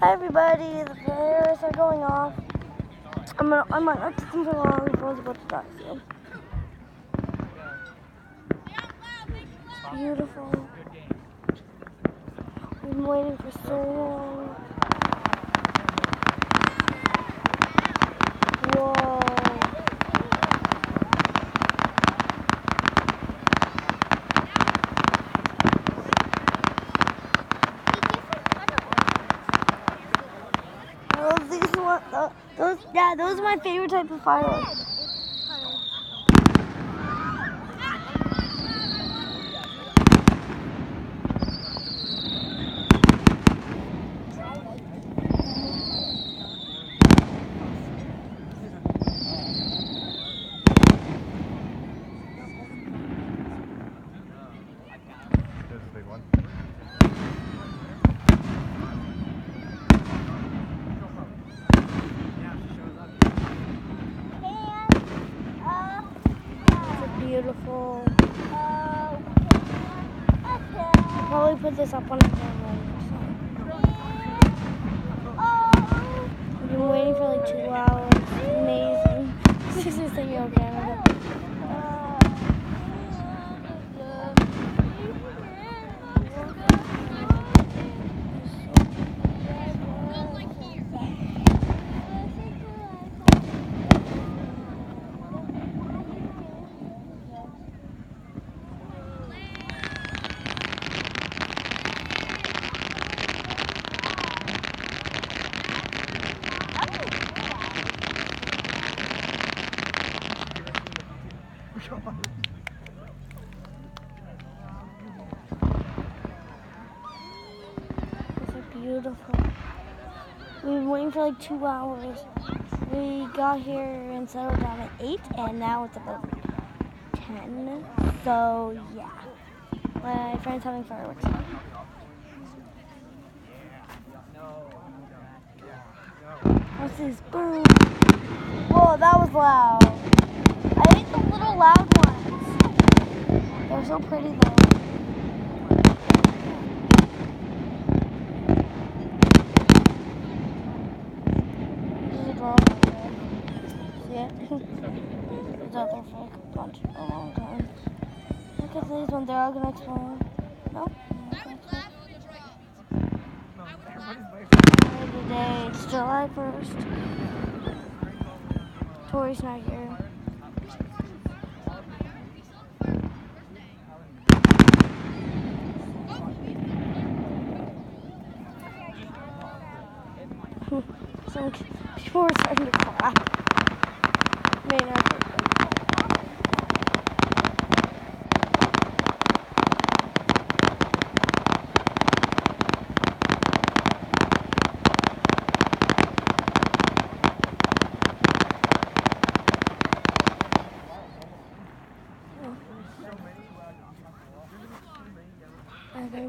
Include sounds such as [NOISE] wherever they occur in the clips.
Hi everybody, the flares are going off. I'm gonna, I might not them for long before I go to die field. Beautiful. We've been waiting for so long. Whoa. Those, yeah, those are my favorite type of fireworks. Beautiful. I'll probably put this up on the camera. We've been waiting for like two hours. It's amazing. This is just thing on camera. These We've been waiting for like two hours. We got here and settled down at 8, and now it's about 10. So, yeah. My friend's having fireworks. What's this? Boom. Whoa, that was loud. I hate the little loud ones. They're so pretty though. This is a drone. See it? it's out there for like a bunch, a long time. Look at these they're all gonna explode. No? Today, it's July 1st. Tori's not here. [LAUGHS] Some people are starting to clap. May not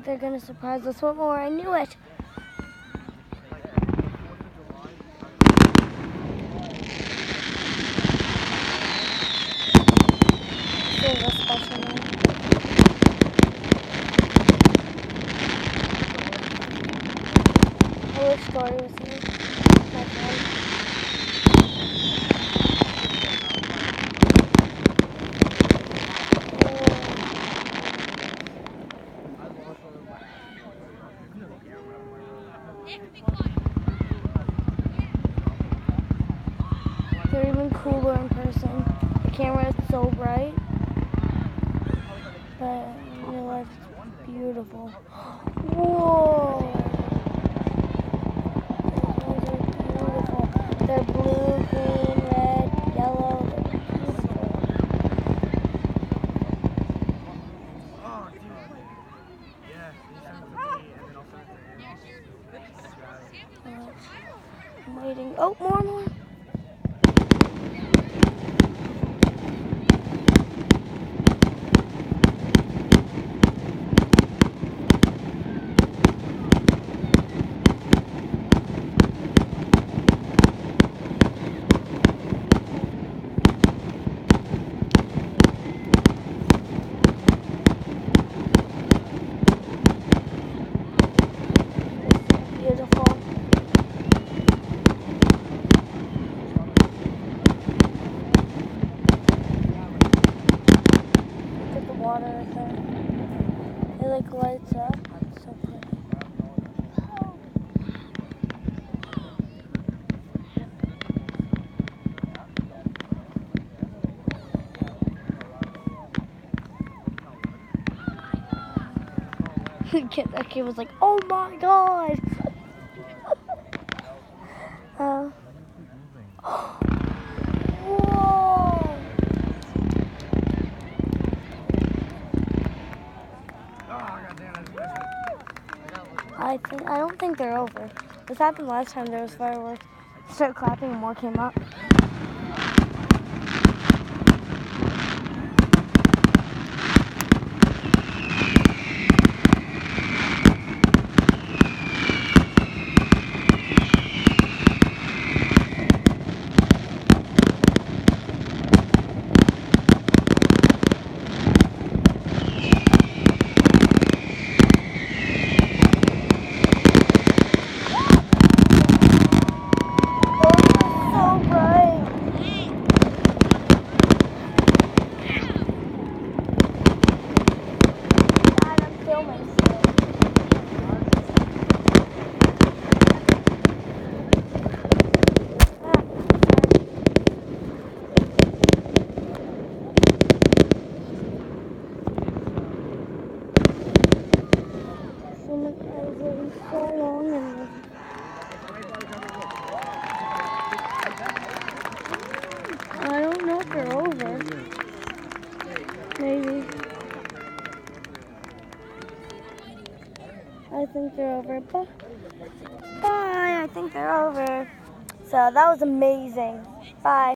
think they're gonna surprise us one more. I knew it. Story was. My friend. They're even cooler in person. The camera is so bright. But in real life, it's beautiful. Whoa! Those ones are beautiful. They're blue, green, red, yellow. They're beautiful. Oh, dude. Yeah, you send it to me and then I'll send it to him. I'm waiting. Oh, more, more. water. It like lights up. It's so pretty. That kid was like, oh my god! They're over. This happened last time there was fireworks. Start clapping, and more came up. olamayız. Şunu kaldırıp sonra think they're over. Bye. Bye. I think they're over. So that was amazing. Bye.